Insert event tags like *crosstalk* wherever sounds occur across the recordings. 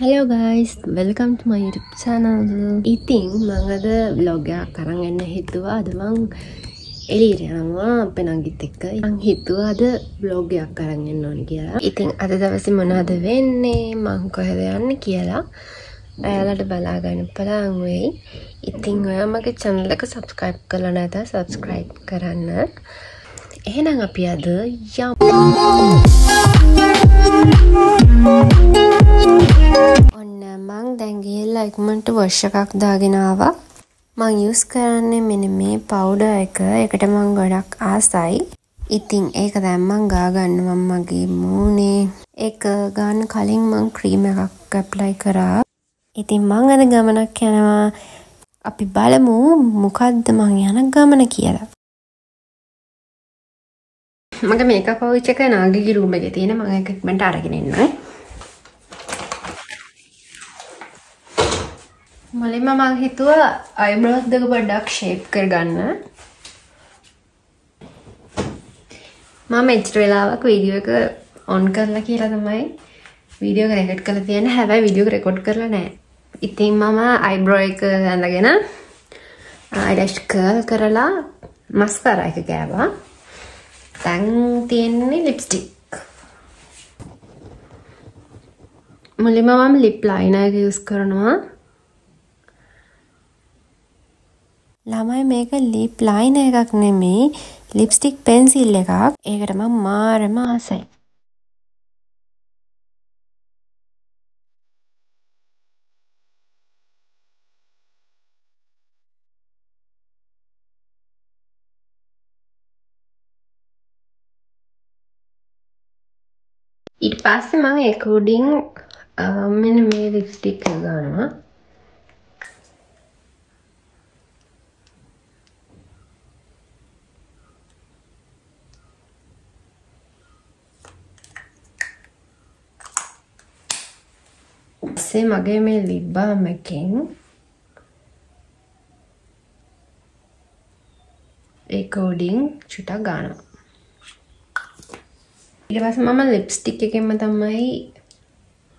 Hello guys welcome my YouTube channel. ඉතින් මඟද බ්ලොගයක් කරන්න එන්න හිතුවා. අදමං එලිට යනවා අපෙනගිත් එක්ක යං හිතුවාද බ්ලොගයක් කරන්න ඕන කියලා. ඉතින් අද දවසි මොනාද වෙන්නේ මං කොහෙද යන්න කියලා ඇයාලට බලාගන්න පලාං වෙයි. ඉතිං ඔය මගේ චැනලක සබස්ක්‍රයිබ් කළ නැත සබස්ක්‍රයිබ් කරන්න. එහෙනම් අපි අද ඔන්න දැන්ගේල්ලා ඉක්මට වර්ෂ එකක් දාගෙනවා මං යුස් කරන්නේ මෙන මේ පවුඩ එක. එකට මං ගොඩක් ආසයි. ඉතිං ඒක දැම්මං ගාගන්නවම් මගේ මූනේ ඒක ගන්න කලින් මං ක්‍රීම එකක් ඇප්ලයි කරා. ඉතින් මං අද ගමනක් යනවා. අපි බලමු මොකක්ද මං යන ගමන කියලා. මගේ මේක පවිච්චක නාගිගි රූම එක තියෙන මඟ එකක්මට අරගෙනන්න මුලින්ම මං හිතුව අයිබ්‍රෝස් දෙක පොඩ්ඩක් ශේප් කරගන්න. මම එච්ට වෙලාවක් වීඩියෝ එක ඔන් කරලා කියලා තමයි වීඩියෝ රෙකට් කළ තියෙන හැබැයි විඩියෝ රෙකොඩ් කරලා නෑ ඉතින් මම අයිබ්‍රෝ එක ඇඳගෙන අයිඩස්් කර්ල් කරලා මස් කර එක ගෑවා තැන් තියෙන්නේ ලිප්ස්ටික් මුලිම මම ලිප් ලයින එක යුස් කරනවා. ළමයි මේක ලිප් ලයින එකක් නෙමේ ලිප්ස්ටික් පෙන්සිල් එකක්. ඒකට මම මාරම ආසයි. ඊට පස්සේ මම එකෝඩිං මෙන්න මේ ලිප්ස්ටික් එක ගන්නවා. පස්සේ මගේ මේ ලිප් බාම් එකෙන් ඒ කෝඩිං චුටක් ගන්නවා ඊට පස්සේ මම ලිප්ස්ටික් එකෙන්ම තමයි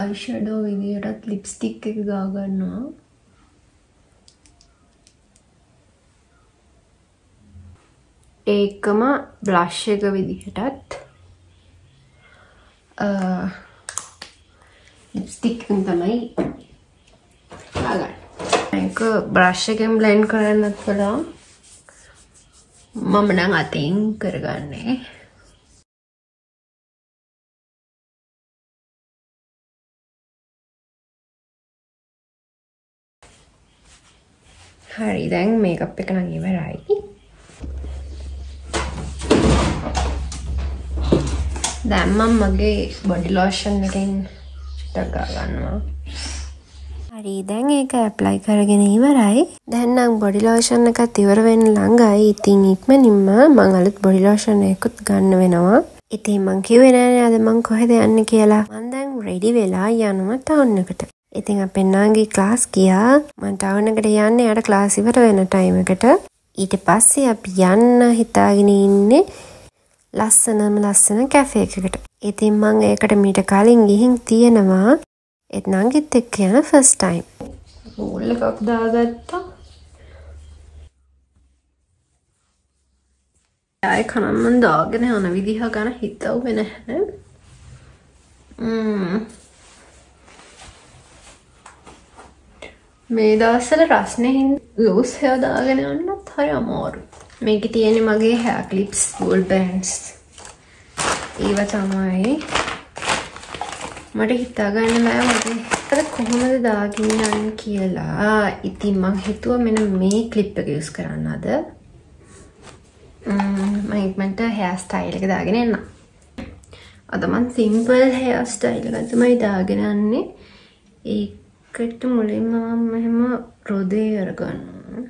අයිෂඩෝ විදියටත් ලිප්ස්ටික් එක ගා ගන්නවා ඒකම බ්ලෂ් එක විදිහටත් ලිප්ස්ටික් තමයි ගන්න ඒක බ්‍රශ් එකෙන් බ්ලෙන්ඩ් කරන්නත් පුළුවන් මම නම් අතින් කරගන්නේ හරි දැන් මේකප් එක නම් ඉවරයි. දැන් මම මගේ බොඩි ලෝෂන් එකෙන් චුට්ටක් ගන්නවා. හරි දැන් ඒක ඇප්ලයි කරගෙන ඉවරයි. දැන් නම් බොඩි ලෝෂන් එකත් ඉවර වෙන්න ළඟයි. ඉතින් ඉක්මනින්ම මම අලුත් බොඩි ලෝෂන් එකකුත් ගන්න වෙනවා. ඉතින් මං කිව්වේ නෑනේ අද මං කොහෙද යන්නේ කියලා. මං දැන් රෙඩි වෙලා යනවා ටවුන් එකට. ඉතින් අපෙන්නාගේ ක්ලාස් ගියා මං ටවුන් එකට යන්නේ යාට ක්ලාස් ඉවර වෙන ටයිම් එකට. ඊට පස්සේ අපි යන්න හිතාගෙන ඉන්නේ ලස්සනම ලස්සන කැෆේ එකකට. ඉතින් මං ඒකට මීට කලින් ගිහින් තියෙනවා ඒත් නංගිත් එක්ක යන ෆස්ට් ටයිම්. රෝල් එකක් දාගත්තා. ආය කනම්මන් දාගෙන යන විදිහ ගැන හිතව්වේ නැහැ. ම්ම් මේ දවස්සල රස්නයෙන් ලූස් හයදාගෙන යන්නත් හරි අමාරු මේක තියෙන මගේ හැ කලිප්ස් වල් බෑන්ස් ඒව තමයි මට හිතාගන්න බෑ මගේ අද කොහොමද දාගෙන යන්න කියලා. ඉතින් මං හිතුව මෙන මේ කලිප් එක යුස් කරන්න අද. මයිමට හැ ස්ටයිල් එක දාගෙන එන්න. අදමන් සිම්පල් හැ ස්ටයිල් ගතමයි දාගෙනන්නේ ඒ එකට මුලින්ම මම මෙහෙම රොදේ අරගන්නවා.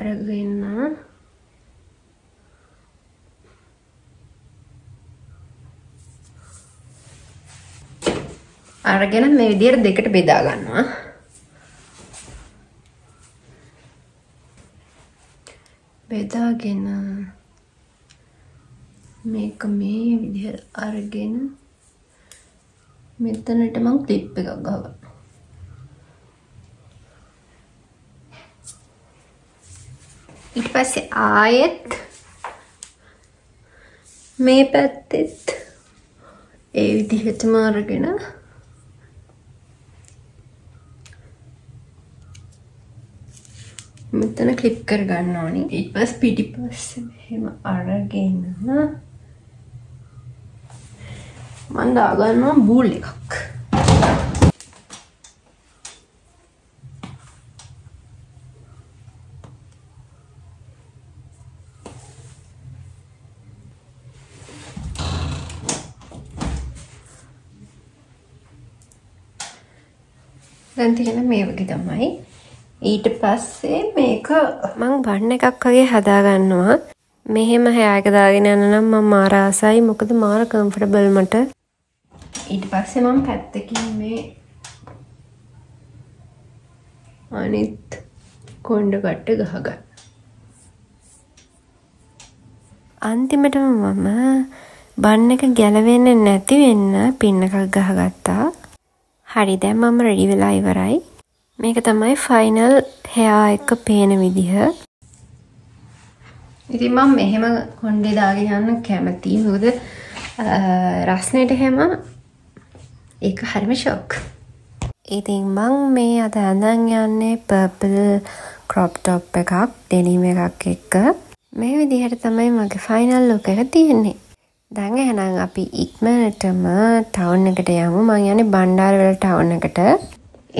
කරගන්න අරගෙන මේ විදියට දෙකට බෙදා ගන්නවා. බෙදාගෙන මේක මේ විදිහට අරගෙන මෙතනට මම ක්ලිප් එකක් ගහගන්නවා ඊට පස්සේ ආයෙත් මේ පැත්තෙත් ඒ විදිහටම අරගෙන මෙතන ක්ලිප් කරගන්න ඕනි. ඊට පස් පිටිපස්සේ මෙහෙම අරගෙන මන් දාගන්නවා බූල් එකක්. දැන් තියෙන මේ වගේ තමයි. ඊට පස්සේ මේක මං බන්න එකක් වගේ හදාගන්නවා. මෙහෙම හැයක දාගෙන යන නම් මම මාර ආසයි. මොකද මාර කම්ෆර්ටබල් මට. ඊට පස්සේ මම පැත්තකින් මේ අනිත් කොණ්ඩ කට්ට ගහගන්න. අන්තිමටම මම බන්න එක ගැලවෙන්න නැති වෙන්න පින්න එකක් ගහගත්තා හරි දැන් මම රෙඩි වෙලා ඉවරයි. මේක තමයි ෆයිනල් හෙයා එක පේන විදිහ. ඉතින් මම මෙහෙම කොණ්ඩේ දාගෙන යන්න කැමතියි. මොකද රස්නයට හැම ඒක හරිම ෂොක් ඉතින් මං මේ අද ඇඳන් යන්නේ පර්පල් ක්‍රොප් ටොප් එකක් ඩෙනීම එකක් එක්ක. මේ විදිහට තමයි මගේ ෆයිනල් ලුක එක තියෙන්නේ දැන් එහෙනම් අපි ඉක්මනටම ටවුන් එකට යමු. මං යන්නේ බණ්ඩාරවල ටවුන් එකට.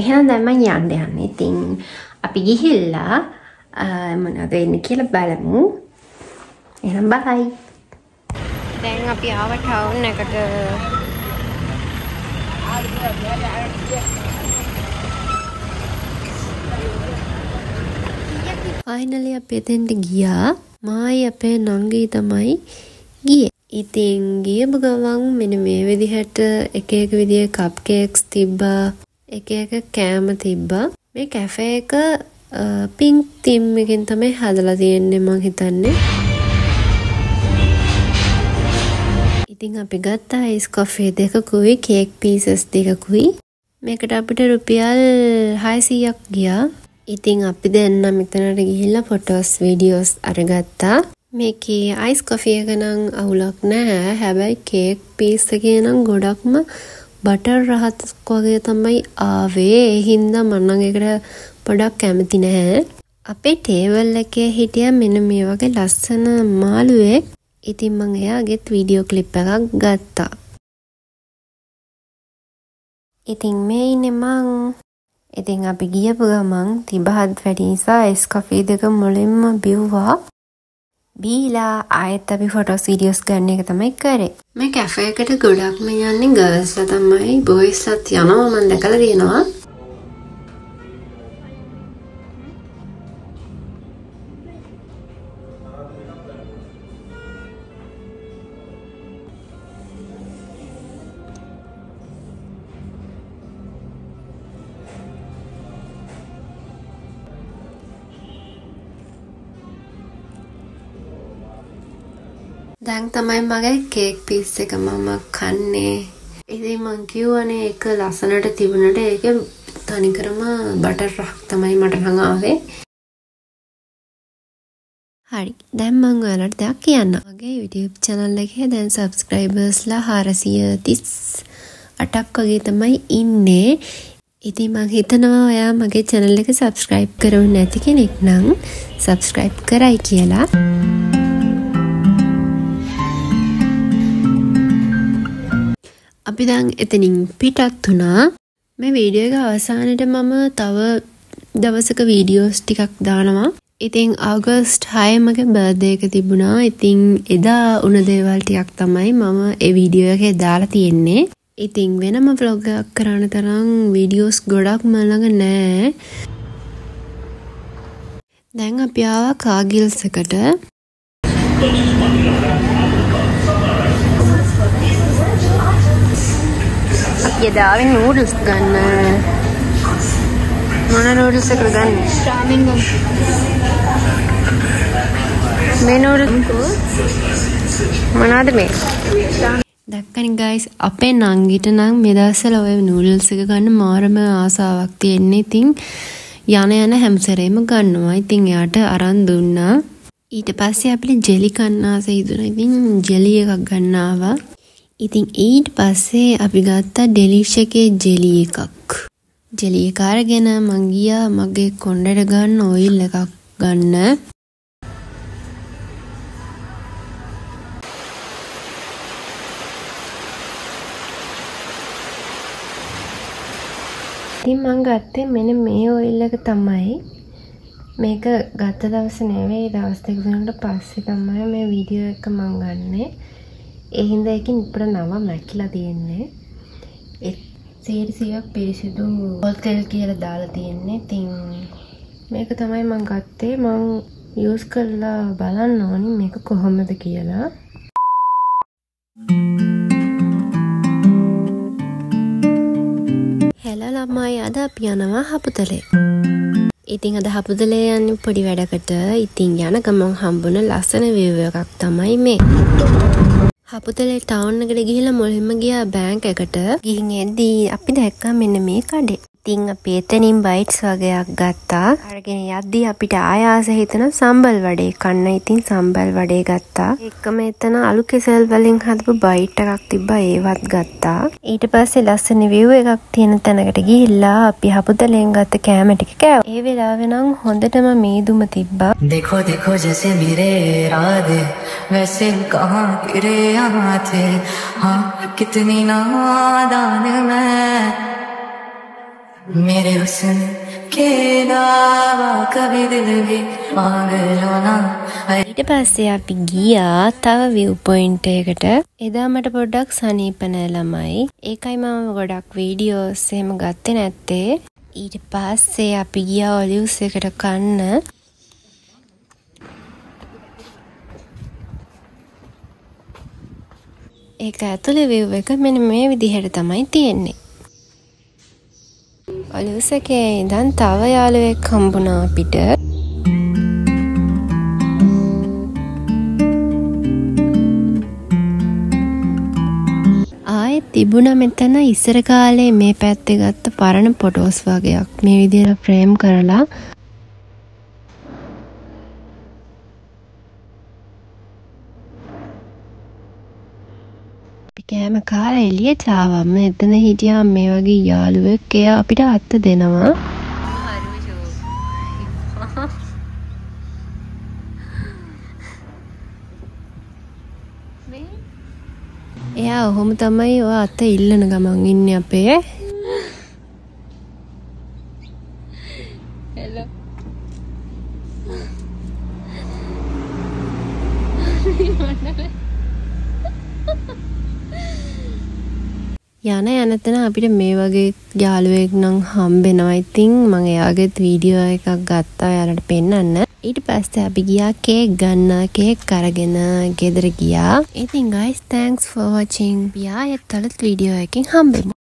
එහෙනම් දැන් මං යන්න යන්නේ. ඉතින් අපි ගිහිල්ලා මොනවද වෙන්නේ කියලා බලමු. එහෙනම් බයි. දැන් අපි ආව ටවුන් එකට. ෆයිනලි අපි එතෙන්ට ගියා. මායි අපේ නංගී තමයි ගියේ ඉතින් ගියපු ගමන් මෙන්න මේ විදිහට එක එක විදිහේ කප් කේක්ස් තිබ්බා එක එක කෑම තිබ්බා. මේ කැෆේ එක පින්ක් තීම් එකෙන් තමයි හදලා තියෙන්නේ මං හිතන්නේ. ඉතින් අපි ගත්ත අයිස් කොෆේ දෙකකුයි කේක් පීසස් දෙකකුයි මේකට අපිට රුපියල් 600ක් ගියා. ඉතින් අපි දෙන්න මෙතනට ගිහිල්ලා ෆොටෝස් වීඩියෝස් අරගත්තා. මේකේ අයිස් කොෆිය එක නම් අවුලක් නැහැ. හැබැයි කේක් පීස් එකේ නම් ගොඩක්ම බටර් රහතක් වගේ තමයි ආවේ. ඒ හින්දා මන්නම් එකට පොඩක් කැමති නැහැ. අපේ ටේබල් එකේ හිටිය මෙන්න මේ වගේ ලස්සන මාළුවෙක්. ඉතින් මං එයාගෙත් වීඩියෝ ක්ලිප් එකක් ගත්තා. ඉතින් මේ ඉන්නේ මං. ඉතින් අපි ගියපු ගමන් තිබහත් වැඩි නිසා එස් කෆී දෙක මුලින්ම බිව්වා. බීලා ආයෙත් අපි ෆොටෝස් වීඩියෝස් ගන්න එක තමයි කරේ. මේ කැෆේ එකට ගොඩක්ම යන්නේ ගර්ල්ස්ලා තමයි. බොයිස්ලත් යනවා මම දැකලා තියෙනවා. දැන් තමයි මගේ කේක් පිස් එක මම කන්නේ ඉතින් මං කිව්වනේ එක ලස්සනට තිබුණට ඒක තනිකරම බටර් රහක් තමයි මට නම් ආවේ හරි දැන් මං ඔයාලට දෙයක් කියන්න. මගේ YouTube channel එකේ දැන් subscribersලා 438ක් වගේ තමයි ඉන්නේ. ඉතින් මං හිතනවා ඔයා මගේ channel එක subscribe කරුවේ නැති කෙනෙක් නම් subscribe කරයි කියලා. අපි දැන් එතනින් පිටත් වුණා. මේ වීඩියෝ එක අවසානයට මම තව දවසක වීඩියෝස් ටිකක් දානවා. ඉතින් ආගස්ට් 6 මගේ බර්ත්ඩේ එක තිබුණා. ඉතින් එදා උන දේවල් ටිකක් තමයි මම ඒ වීඩියෝ එකේ දාලා තියෙන්නේ. ඉතින් වෙනම vlog එකක් කරන්න තරම් වීඩියෝස් ගොඩක් මළඟ නෑ දැන් අපි ආවා යදාවෙන් නූඩල්ස් ගන්න මොන නූඩල්ස් එකද ගන්න රාමෙන් ගමු. මේ නූඩල් මොනවද මේ දැක්කනි ගයිස් අපේ නංගිට නම් මේ දවස්වල ඔය නූඩල්ස් එක ගන්න මාරම ආසාවක් තියෙන්නේ. ඉතින් යන යන හැමසැරේම ගන්නවා. ඉතින් එයාට අරන් දුන්නා. ඊට පස්සේ අපිට ජෙලි කන්න ආස හිතුණා. ඉතින් ජෙලි එකක් ගන්න ආවා. ඉතින් ඊට පස්සේ අපි ගත්තා ඩෙලිෂ් එකේ ජෙලි එකක්. ජෙලි එක අරගෙන මං ගියා මගේ කොණ්ඩේට ගන්න ඔයිල් එකක් ගන්න. ඉතින් මං ගත්තේ මෙන්න මේ ඔයිල් එක තමයි මේක ගත්ත දවස නෙවෙයි දවස් දෙක තුනකට පස්සේ තමයි මේ වීඩියෝ එක මං ගන්නේ. ඒ හින්දා ඒකෙන් ඉපර නම මැකිලා තියෙන්නේ. ඒ සීරිසියක් පිරිසිදු පොල් තෙල් කියලා දාලා තියෙන්නේ. ඉතින් මේක තමයි මං ගත්තේ. මං යූස් කරලා බලන්න ඕනි මේක කොහොමද කියලා. ළමයි අද අපි යනවා හපුතලේ. ඉතින් අද හපුතලේ යන්නේ පොඩි වැඩකට. ඉතින් යන ගමන් හම්බුන ලස්සන view එකක් තමයි මේ. හපුතලේ ටවුන් එකට ගිහිල්ලා මුලින්ම ගියා බෑන්ක් එකට. ගිහින් එද්දී අපි දැක්කා මෙන්න මේ කඩේ. ඉතින් අපි එතනින් බයිට්ස් වගේයක් ගත්තා. අරගෙන යද්දී අපිට ආයාස හිතෙන සම්බල් වඩේ කන්න. ඉතින් සම්බල් වඩේ ගත්තා. එක්කම එතන අලු කෙසෙල් වලින් හදපු බයිට් එකක් තිබ්බා ඒවත් ගත්තා. ඊට පස්සේ ලස්සන view එකක් තියෙන තැනකට ගිහිල්ලා අපි හපුදලෙන් ගත්ත කෑම ටික කෑවා. ඒ වෙලාවේ නම් හොඳටම මීදුම තිබ්බා. देखो देखो जैसे मेरे इरादे वैसे कहाँ गिरे यहाँ थे हाँ कितनी नादान मैं मेरे हुस्न के अलावा कभी दिल भी पागल होना ඊට පස්සේ අපි ගියා තව view point එකකට. එදා මට පොඩ්ඩක් සනීප නෑ ළමයි. ඒකයි මම ගොඩක් වීඩියෝස් එහෙම ගත්තේ නැත්තේ. ඊට පස්සේ අපි ගියා ඔලිව්ස් එකට කන්න. ඒක ඇතුලේ view එක මෙන්න මේ විදිහට තමයි තියෙන්නේ. ඔලිව්සකේ ඉඳන් තව යාළුවෙක් හම්බුණා අපිට. ආයෙත් තිබුණා මෙතන ඉස්සර කාලේ මේ පැත්තේ ගත්ත පරණ ෆොටෝස් වගේක් මේ විදිහට ෆ්‍රේම් කරලා කෑම කාලා එළියට ආවම එතන හිටියාම මේ වගේ යාළුවෙක් එයා අපිට අත්ත දෙනවා. *laughs* එයා ඔහොම තමයි ඔය අත ඉල්ලන ගමන් ඉන්නේ අපේ. *laughs* හෙලෝ. *laughs* යන යනතන අපිට මේ වගේ යාළුවෙක් නම් හම්බෙනවා. ඉතින් මම එයාගෙත් වීඩියෝ එකක් ගත්තා ඔයාලට පෙන්වන්න. ඊට පස්සේ අපි ගියා කේක් ගන්න. කේක් අරගෙන ගෙදර ගියා. ඉතින් guys thanks for watching. අපි ආයෙත් අලුත් වීඩියෝ එකකින් හම්බෙමු.